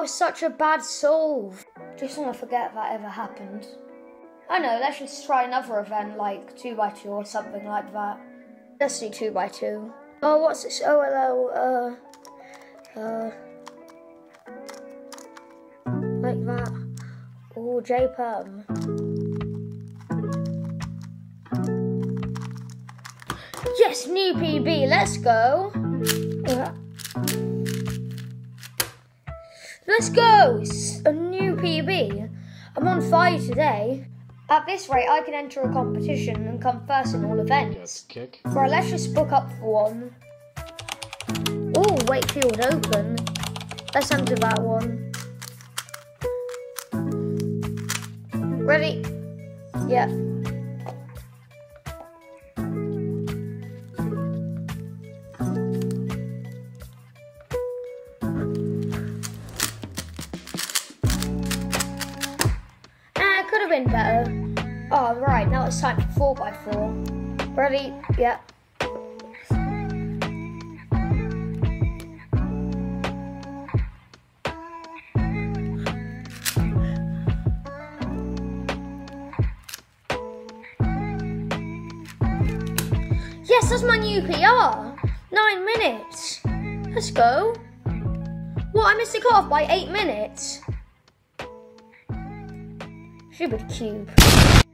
was such a bad solve. Just want to forget that ever happened. I know, let's just try another event like 2x2 or something like that. Let's do 2x2. Oh, what's this? Oh, hello, uh, uh, like that. Oh, J-Perm. Yes, new PB, let's go. Let's go! It's a new PB. I'm on fire today. At this rate, I can enter a competition and come first in all events. Yes, kick. Right, let's just book up for one. Oh, Wakefield Open. Let's enter that one. Ready? Yeah. Been better. Oh, right, now it's time for 4x4. Ready? Yeah. Yes, that's my new PR. Nine minutes. Let's go. What? I missed the cut off by eight minutes. Stupid cube.